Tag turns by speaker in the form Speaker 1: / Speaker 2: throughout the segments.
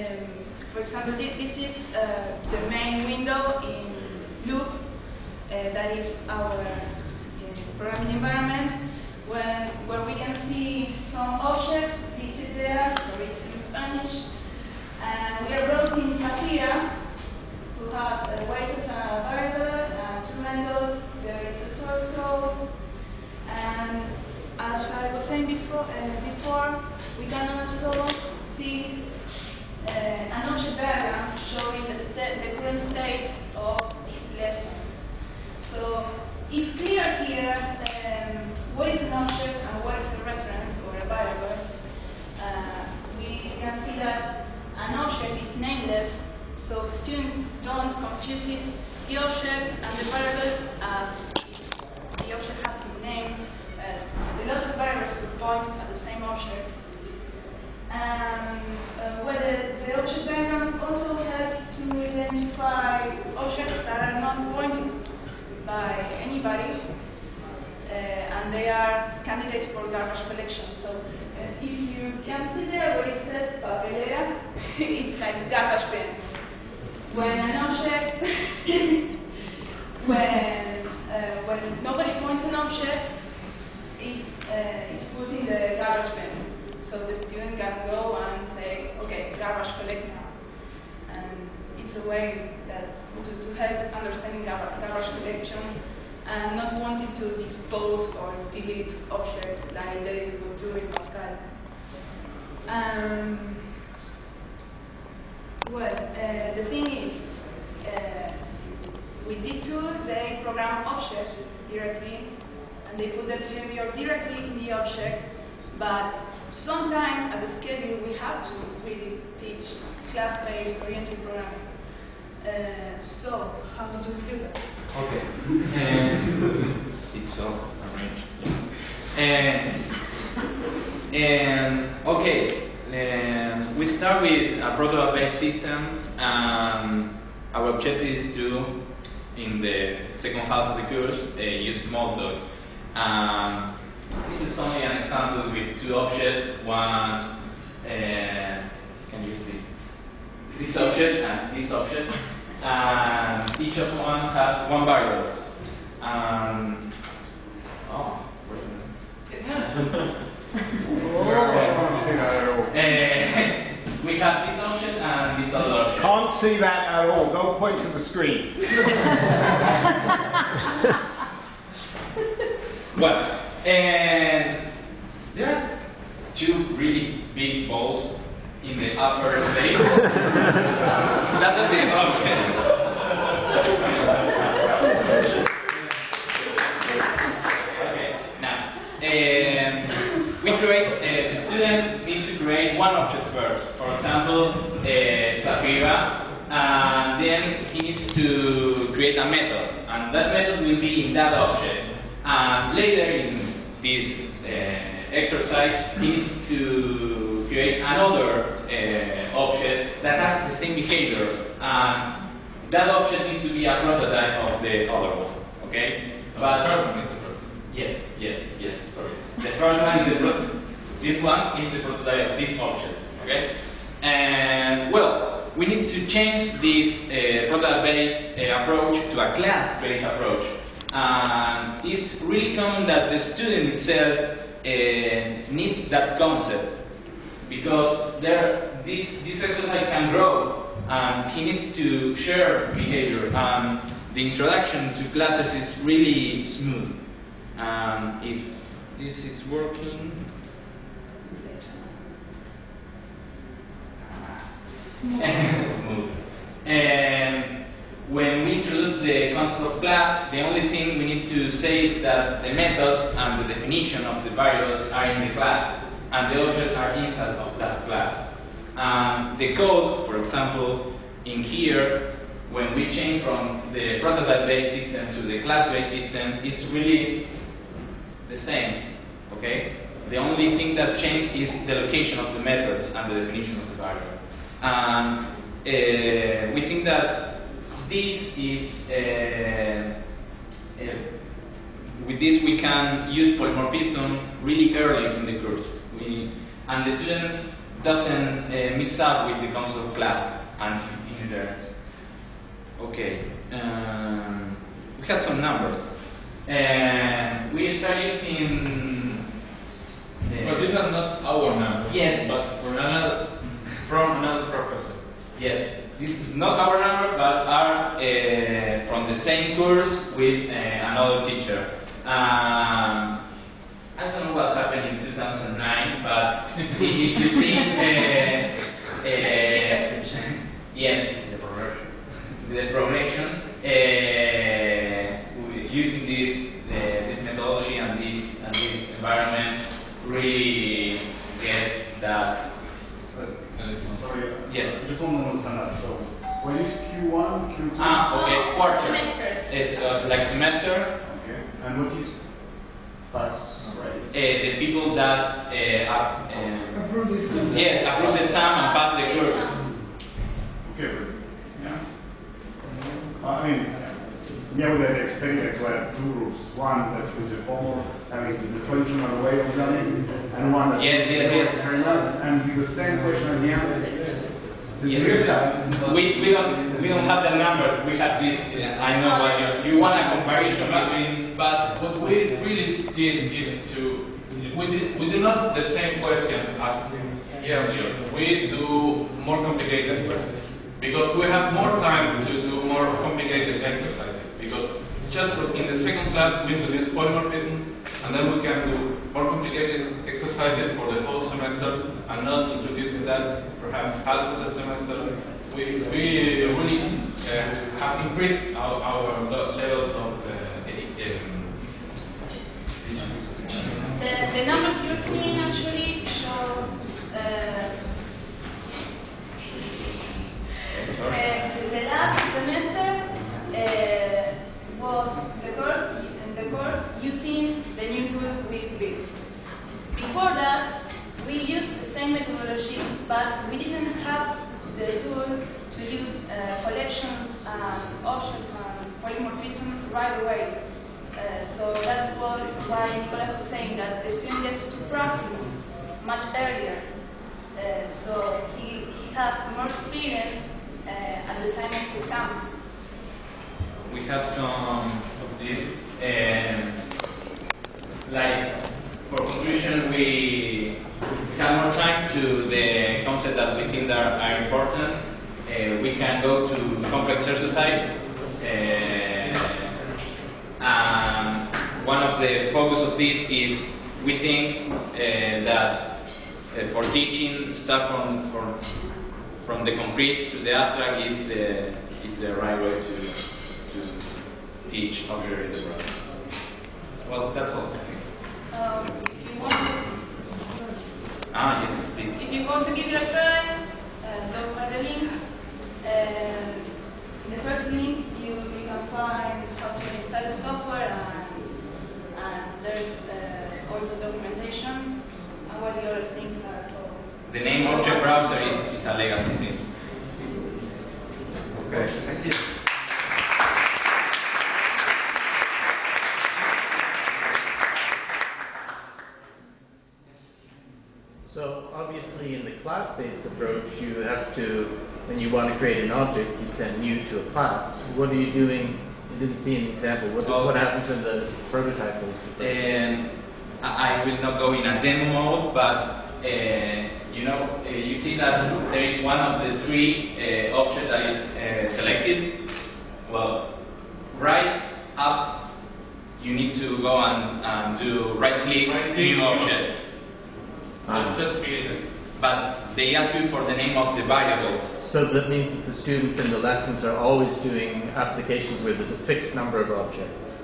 Speaker 1: Um, for example, thi- this is uh, the main window in Loop. Uh, that is our uh, programming environment when, where we can see some objects listed there, so it's in Spanish. And we are browsing Safira, who has a weight as a variable and two methods. There is a source code. And as I was saying before, uh, before we can also see uh, an object diagram showing the, state of this lesson. So it's clear here um, what is an object and what is a reference or a variable. Uh, we can see that an object is nameless, so the student don't confuses the object and the variable as the object has a name. Uh, a lot of variables could point at the same object. And uh, well, the, the object diagrams also to identify objects that are not pointed by anybody, uh, and they are candidates for garbage collection. So uh, if you can see there where it says papelera, it's like garbage bin. When an object, when uh, when nobody points an object, it's uh, it's put in the garbage bin. So the student can go and say, okay, garbage collect now. It's a way that to, to help understanding garbage, collection and not wanting to dispose or delete objects like they would do in Pascal. Um, well, uh, the thing is, uh, with this tool, they program objects directly and they put the behavior directly in the object, but sometime at the schedule we have to really teach class-based oriented programming. So, how do we do that?
Speaker 2: Okay. It's all arranged. And, and okay, we start with a prototype-based system. Um, our objective is to, in the second half of the course, uh, use Smalltalk. Um, this is only an example with two objects. One, uh, can use this this object and this object, and each of one have one variable. Um, oh, wait a minute. Eh, we have this option and this other option.
Speaker 3: Can't see that at all. Don't point to the screen.
Speaker 2: Well, and there are two really big balls in the upper space. That's the object. okay, now, um, we create, uh, the student needs to create one object first. For example, uh, Safira, and then he needs to create a method, and that method will be in that object. And later in this uh, exercise, he needs to create another uh, object that has the same behavior, and that object needs to be a prototype of the other one. Okay? But the
Speaker 4: First one is the first.
Speaker 2: Yes, yes, yes, sorry. The first one is the pro- this one is the prototype of this option, okay? And well, we need to change this uh, prototype-based uh, approach to a class-based approach. And it's really common that the student itself uh, needs that concept because there, this, this exercise can grow and he needs to share behavior. The introduction to classes is really smooth. Um, if this is working, smooth. And when we introduce the concept of class, the only thing we need to say is that the methods and the definition of the variables are in the class, and the objects are inside of that class. The code, for example, in here, when we change from the prototype-based system to the class-based system, is really the same. Okay? The only thing that changed is the location of the methods and the definition of the variable. And uh, we think that this is uh, uh, with this we can use polymorphism really early in the course. We, and the student doesn't uh, mix up with the concept of class and inheritance. Okay, um, we had some numbers. And we start using. the-
Speaker 4: But these are not our numbers.
Speaker 2: Yes.
Speaker 4: But for another, from another professor.
Speaker 2: Yes, this is not our numbers, but are uh, from the same course with uh, another teacher. Um, I don't know what happened in 2009, but if you see, uh, uh, yes, the progression, the progression, uh, using this this methodology and this and this environment really gets that.
Speaker 5: Sorry,
Speaker 2: Yeah.
Speaker 5: I just want to understand that. So, what is Q1, Q2?
Speaker 2: Ah, okay, quarter.
Speaker 1: semesters.
Speaker 2: It's uh, like semester.
Speaker 5: Okay. And what is pass rate?
Speaker 2: The people that uh, are, uh,
Speaker 5: Approve this.
Speaker 2: yes approve the exam and pass the course.
Speaker 5: Okay, but, yeah. I mean, me, I would have expected to have two groups. One that is the formal, that is the traditional way of learning, and one that
Speaker 2: Yes,
Speaker 5: is
Speaker 2: yes,
Speaker 5: the
Speaker 2: yes.
Speaker 5: experiment, and with the same question at the end. Did you
Speaker 2: Yes. We, we don't we don't have the numbers. We have this. uh, I know what you you want a comparison between.
Speaker 4: But what we really did is to, we, did, we do not the same questions as earlier. We do more complicated questions. Because we have more time to do more complicated exercises. Because just in the second class we introduce polymorphism and then we can do more complicated exercises for the whole semester and not introducing that perhaps half of the semester. We, we really uh, have increased our, our levels of
Speaker 1: Before that, we used the same methodology, but we didn't have the tool to use uh, collections and options and polymorphism right away. Uh, so that's what, why Nicolas was saying that the student gets to practice much earlier. Uh, so he, he has more experience uh, at the time of the exam.
Speaker 2: We have some of this. Um, like for conclusion, we we have more time to the concepts that we think that are important. Uh, we can go to complex exercise. Uh, and one of the focus of this is we think uh, that uh, for teaching stuff from, from from the concrete to the abstract is the is the right way to to teach observing the world. Well, that's all I think.
Speaker 1: Um, if you want to
Speaker 2: Ah, yes, please.
Speaker 1: If you want to give it a try, those are the links. Um, in the first link, you, you can find how to install the software, and, and there's uh, also documentation and what the other things are. for-
Speaker 2: The name object browser is, is a legacy thing.
Speaker 5: Okay, thank you.
Speaker 6: So obviously in the class-based approach, you have to, when you want to create an object, you send new to a class. What are you doing? You didn't see an example. What, what happens in the prototype-based approach?
Speaker 2: And I I will not go in a demo mode, but uh, you know, uh, you see that there is one of the three uh, objects that is uh, selected. Well, right up, you need to go and, and do right click,
Speaker 4: Right-click,
Speaker 2: new
Speaker 4: new
Speaker 2: object.
Speaker 4: Just, just create it.
Speaker 2: But they ask you for the name of the variable.
Speaker 6: So that means that the students in the lessons are always doing applications where there's a fixed number of objects.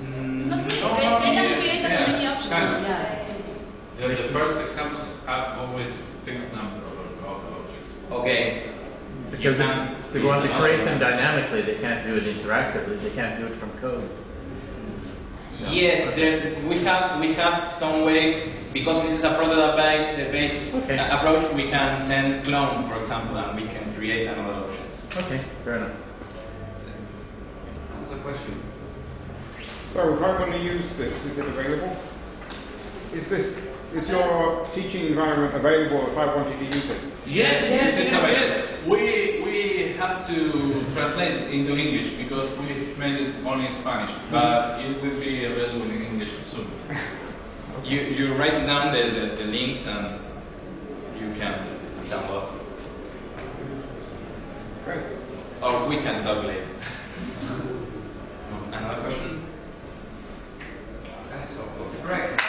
Speaker 2: Mm,
Speaker 1: Not really.
Speaker 4: no,
Speaker 1: They,
Speaker 4: no,
Speaker 1: they can
Speaker 4: yeah,
Speaker 1: create as many options.
Speaker 4: kind of.
Speaker 1: Uh,
Speaker 4: The, the first examples have always fixed number of, of objects.
Speaker 2: Okay.
Speaker 6: Because
Speaker 2: You
Speaker 6: if
Speaker 2: can
Speaker 6: they want to create them dynamically, they can't do it interactively, they can't do it from code.
Speaker 2: Yes, there, we have we have some way because this is a prototype based, based
Speaker 6: Okay.
Speaker 2: uh, approach. We can send clone, for example, and we can create another option.
Speaker 6: Okay, fair enough.
Speaker 7: That's a question.
Speaker 3: So if I want to use this, is it available? Is this is your teaching environment available if I wanted to use it?
Speaker 4: Yes,
Speaker 2: Yes,
Speaker 4: yes,
Speaker 2: yes,
Speaker 4: yes,
Speaker 2: yes.
Speaker 4: We we have to translate into English because we made it only in Spanish, but it will be available in English soon.
Speaker 2: you, you write down the, the, the links and you can download.
Speaker 3: Great.
Speaker 2: Or we can talk later. Another question? Okay, so we'll break.